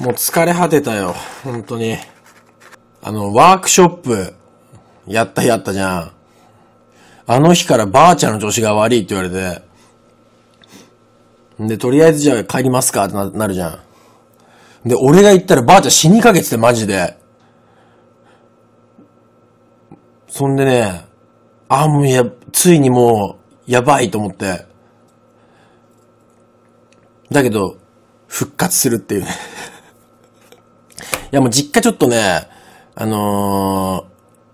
もう疲れ果てたよ。本当に。あの、ワークショップ、やった日あったじゃん。あの日からばあちゃんの調子が悪いって言われて。で、とりあえずじゃあ帰りますかってななるじゃん。で、俺が言ったらばあちゃん死にかけててマジで。そんでね、あ、もうや、ついにもう、やばいと思って。だけど、復活するっていうね。いやもう実家ちょっとね、あの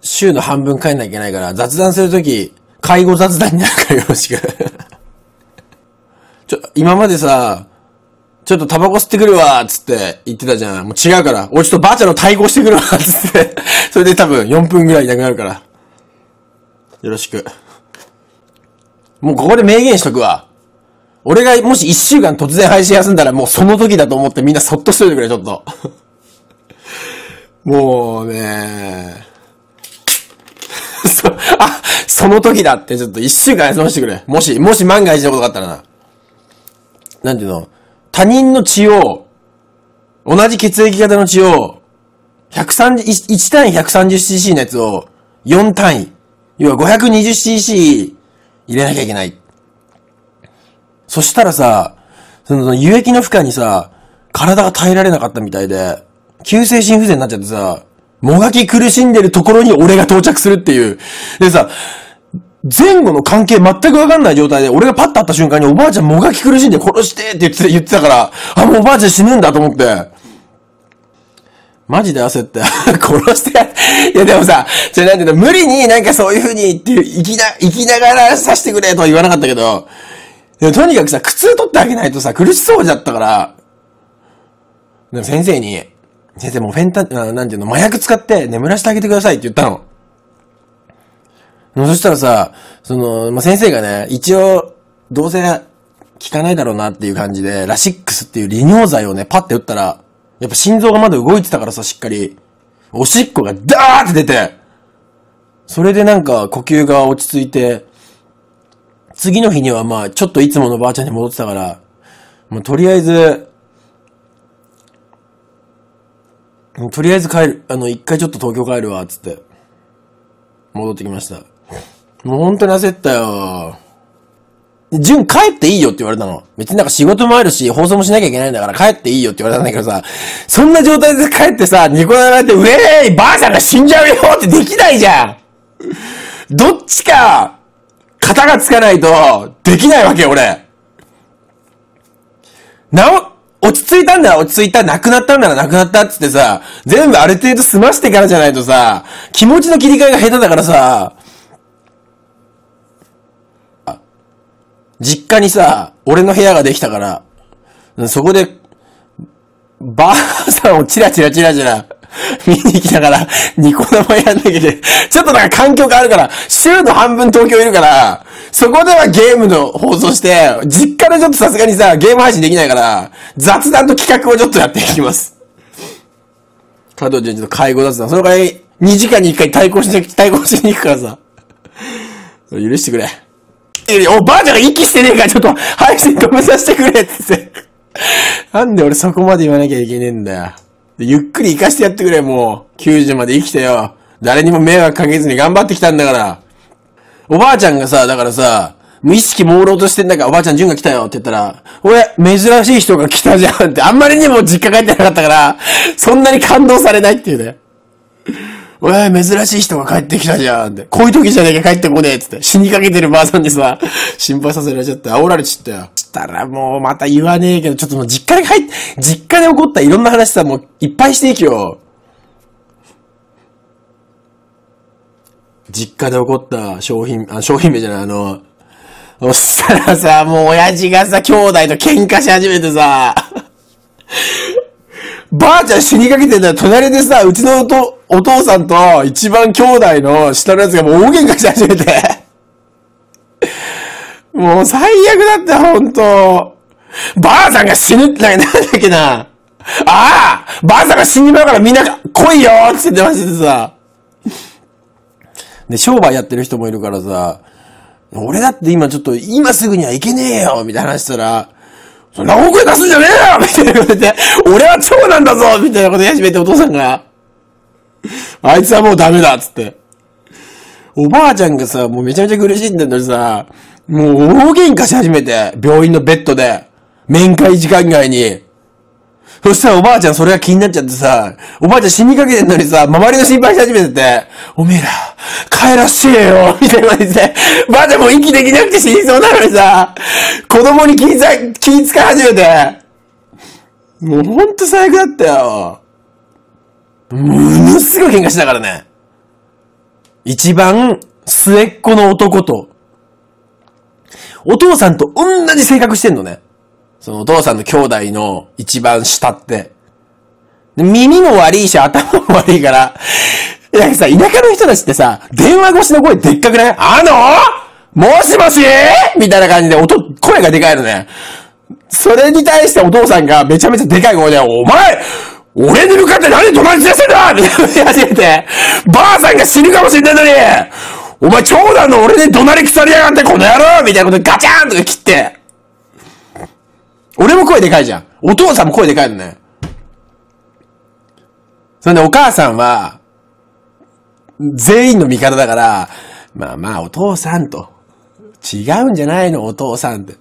ー、週の半分帰んなきゃいけないから、雑談するとき、介護雑談になるからよろしく。ちょ、今までさ、ちょっとタバコ吸ってくるわ、つって言ってたじゃん。もう違うから。俺ちょっとばあちゃんの対抗してくるわ、つって。それで多分4分ぐらいいなくなるから。よろしく。もうここで明言しとくわ。俺がもし1週間突然配信休んだらもうその時だと思ってみんなそっとしといてくれ、ちょっと。もうね そ、あ、その時だってちょっと1週間休ませてくれ。もし、もし万が一のことがあったらな。なんていうの？他人の血を、同じ血液型の血を、130、1単位 130cc のやつを、4単位。要は 520cc 入れなきゃいけない。そしたらさ、その輸液の負荷にさ、体が耐えられなかったみたいで、急性心不全になっちゃってさ、もがき苦しんでるところに俺が到着するっていう。でさ、前後の関係全くわかんない状態で、俺がパッと会った瞬間におばあちゃんもがき苦しんで殺してって言って言ってたから、あ、もうおばあちゃん死ぬんだと思って。マジで焦って、殺してや、いやでもさ、じゃなんていうの、無理になんかそういう風にっていう、生きな、生きながらさしてくれとは言わなかったけど、でもとにかくさ、苦痛取ってあげないとさ、苦しそうだったから、でも先生に、先生もうフェンタ、なんていうの、麻薬使って眠らせてあげてくださいって言ったの。そしたらさ、その、まあ、先生がね、一応、どうせ効かないだろうなっていう感じで、ラシックスっていう利尿剤をね、パッて打ったら、やっぱ心臓がまだ動いてたからさ、しっかり。おしっこがダーって出て、それでなんか呼吸が落ち着いて、次の日にはまあ、ちょっといつものばあちゃんに戻ってたから、もうとりあえず、もうとりあえず帰る、あの、一回ちょっと東京帰るわ、つって。戻ってきました。もう本当に焦ったよ。純帰っていいよって言われたの。別になんか仕事もあるし、放送もしなきゃいけないんだから帰っていいよって言われたんだけどさ、そんな状態で帰ってさ、ニコ生やって、ウェーイばあさんが死んじゃうよってできないじゃんどっちか、型がつかないと、できないわけよ、俺。なお、落ち着いたんだら落ち着いた、亡くなったんなら亡くなったっつってさ、全部ある程度済ましてからじゃないとさ、気持ちの切り替えが下手だからさ、実家にさ、俺の部屋ができたから、そこで、ばあさんをチラチラチラチラ見に来ながら、ニコ生やんなきゃいけない。ちょっとなんか環境があるから、週の半分東京いるから、そこではゲームの放送して、実家でちょっとさすがにさ、ゲーム配信できないから、雑談と企画をちょっとやっていきます。加藤純一の介護雑談。その代わり、2時間に1回対抗して、対抗しに行くからさ。許してくれ。え、おばあちゃんが息してねえから、ちょっと配信止めさせてくれってって。なんで俺そこまで言わなきゃいけねえんだよ。ゆっくり生かしてやってくれ、もう。90まで生きてよ。誰にも迷惑かけずに頑張ってきたんだから。おばあちゃんがさ、だからさ、無意識朦朧としてんだから、おばあちゃん、純が来たよって言ったら、俺、珍しい人が来たじゃんって、あんまりにも実家帰ってなかったから、そんなに感動されないっていうね。俺、珍しい人が帰ってきたじゃんって。こういう時じゃなきゃ帰ってこねえっつって。死にかけてるばあさんにさ、心配させられちゃって、煽られちゃったよ。したらもうまた言わねえけど、ちょっともう実家に帰って、実家で起こったいろんな話さ、もういっぱいしていきよ。実家で起こった商品、あ、商品名じゃない、あの、そしたらさ、もう親父がさ、兄弟と喧嘩し始めてさ、ばあちゃん死にかけてんだよ。隣でさ、うちのおとお父さんと一番兄弟の下のやつがもう大喧嘩し始めて。もう最悪だった、ほんと。ばあさんが死ぬって、なんだっけな。ああばあさんが死にまうからみんな来いよって言ってましてさ。で、商売やってる人もいるからさ、俺だって今ちょっと、今すぐには行けねえよみたいな話したら、そんな大声出すんじゃねえよみたいなこと言って、俺は長男だぞみたいなこと言い始めてお父さんが、あいつはもうダメだっつって。おばあちゃんがさ、もうめちゃめちゃ苦しんでんのにさ、もう大喧嘩し始めて、病院のベッドで、面会時間外に。そしたらおばあちゃんそれが気になっちゃってさ、おばあちゃん死にかけてんのにさ、周りの心配し始めてて、おめえら、帰らせえよみたいな感じで、ばあちゃんも息できなくて死にそうなのにさ、子供に気ぃつ気ぃつか始めて、もうほんと最悪だったよ。ものすごい喧嘩したからね。一番末っ子の男と、お父さんと同じ性格してんのね。そのお父さんの兄弟の一番下って。で耳も悪いし頭も悪いから、なんかさ、田舎の人たちってさ、電話越しの声でっかくない？あの？もしもし？みたいな感じで音、声がでかいのね。それに対してお父さんがめちゃめちゃでかい声で、お前俺に向かって何で隣にしてんだ？みたいなこと言い始めて、ばあさんが死ぬかもしんないのにお前長男の俺に怒鳴り腐りやがってこの野郎みたいなことでガチャーンとか切って。俺も声でかいじゃん。お父さんも声でかいのね。それでお母さんは、全員の味方だから、まあまあお父さんと。違うんじゃないの？お父さんって。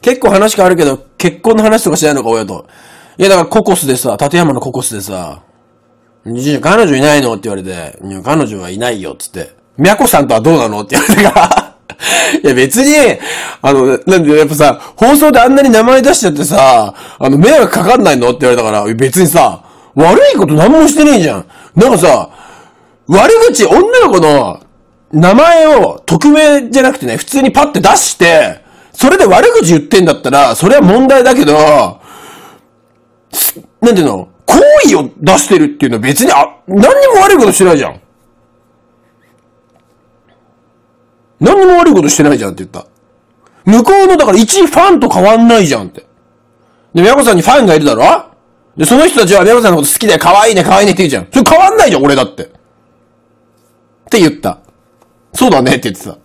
結構話変わるけど、結婚の話とかしないのか、親と。いや、だからココスでさ、立山のココスでさ、彼女いないの？って言われて、彼女はいないよ、つって。みやこさんとはどうなの？って言われたから。いや、別に、あの、なんで、やっぱさ、放送であんなに名前出しちゃってさ、あの、迷惑かかんないの？って言われたから、別にさ、悪いこと何もしてねえじゃん。なんかさ、悪口、女の子の名前を匿名じゃなくてね、普通にパッて出して、それで悪口言ってんだったら、それは問題だけど、なんていうの？行為を出してるっていうのは別に、あ、何にも悪いことしてないじゃん。何にも悪いことしてないじゃんって言った。向こうの、だから一ファンと変わんないじゃんって。で、宮古さんにファンがいるだろ？で、その人たちは宮古さんのこと好きで可愛いね可愛いねって言うじゃん。それ変わんないじゃん、俺だって。って言った。そうだねって言ってた。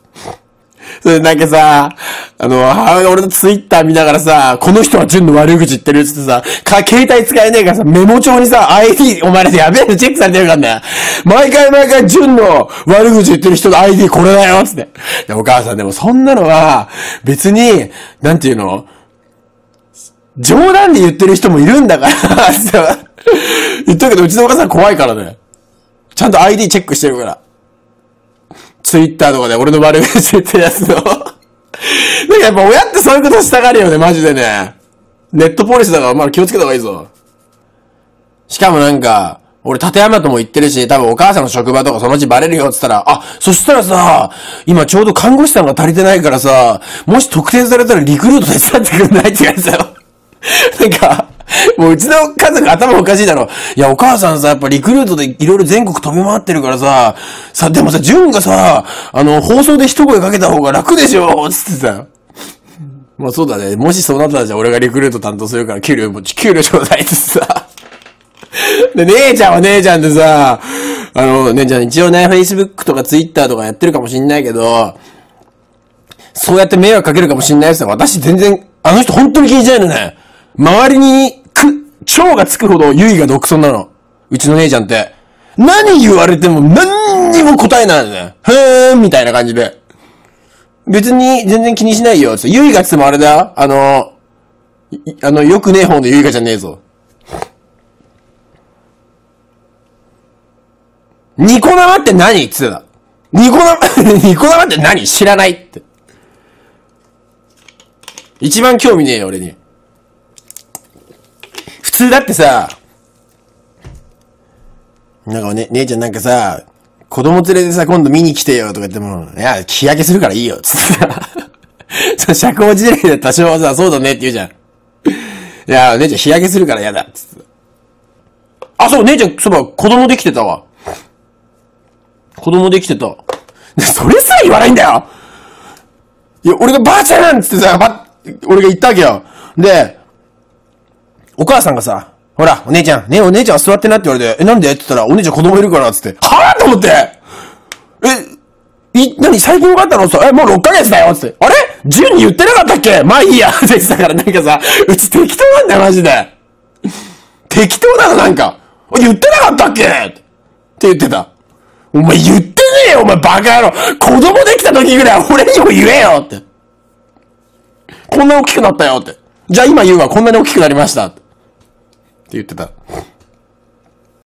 それなんかさ、あの、俺のツイッター見ながらさ、この人は純の悪口言ってるっつってさ、か、携帯使えねえからさ、メモ帳にさ、ID、お前らやべえのチェックされてるからね。毎回毎回純の悪口言ってる人の ID これだよっつって。で、お母さんでもそんなのは、別に、なんていうの冗談で言ってる人もいるんだから、言ったけど、うちのお母さん怖いからね。ちゃんと ID チェックしてるから。ツイッターとかで俺の悪口言ってるやつの。なんかやっぱ親ってそういうことしたがるよね、マジでね。ネットポリスだから、まあ気をつけた方がいいぞ。しかもなんか、俺立山とも言ってるし、多分お母さんの職場とかそのうちバレるよって言ったら、あ、そしたらさ、今ちょうど看護師さんが足りてないからさ、もし特定されたらリクルート手伝ってくんないって言われたよ。なんか、もううちの家族頭おかしいだろ。いや、お母さんさ、やっぱリクルートでいろいろ全国飛び回ってるからさ、さ、でもさ、ジュンがさ、あの、放送で一声かけた方が楽でしょつってさ。まあそうだね。もしそうなったらじゃあ俺がリクルート担当するから給料も、給料ちょうだいってさ。で、姉ちゃんは姉ちゃんでさ、あの、姉ちゃん一応ね、Facebook とか Twitter とかやってるかもしんないけど、そうやって迷惑かけるかもしんないですよ。私全然、あの人本当に気にしないのね。周りに、く、蝶がつくほど優位が独尊なの。うちの姉ちゃんって。何言われても何にも答えないのね。へーん、みたいな感じで。別に全然気にしないよ。つって優位がつってもあれだよ。あの、あの、よくねえ方の優位がじゃねえぞ。ニコ生って何って言ってた？ニコ生、ニコ生って何？知らないって。一番興味ねえよ、俺に。普通だってさ、なんかね、姉ちゃんなんかさ、子供連れてさ、今度見に来てよとか言っても、いや、日焼けするからいいよ、つってさ。社交辞令で多少はさ、そうだねって言うじゃん。いや、姉ちゃん日焼けするから嫌だ、つって。あ、そう、姉ちゃん、そうば子供できてたわ。子供できてた。それさえ言わないんだよいや、俺がばあちゃんっつってさ、ば、俺が言ったわけよ。で、お母さんがさ、ほら、お姉ちゃん、ねお姉ちゃん座ってなって言われて、え、なんで？って言ったら、お姉ちゃん子供いるから、つって、はぁと思ってえ、い、何最近分かったの？そう、え、もう6ヶ月だよっつって。あれ ?10 に言ってなかったっけ？まあいいや って言ってたからなんかさ、うち適当なんだよ、マジで。適当なの、なんか。言ってなかったっけ？って言ってた。お前言ってねえよ、お前バカ野郎。子供できた時ぐらい俺にも言えよって。こんな大きくなったよって。じゃあ今言うわ、こんなに大きくなりました。って言ってた。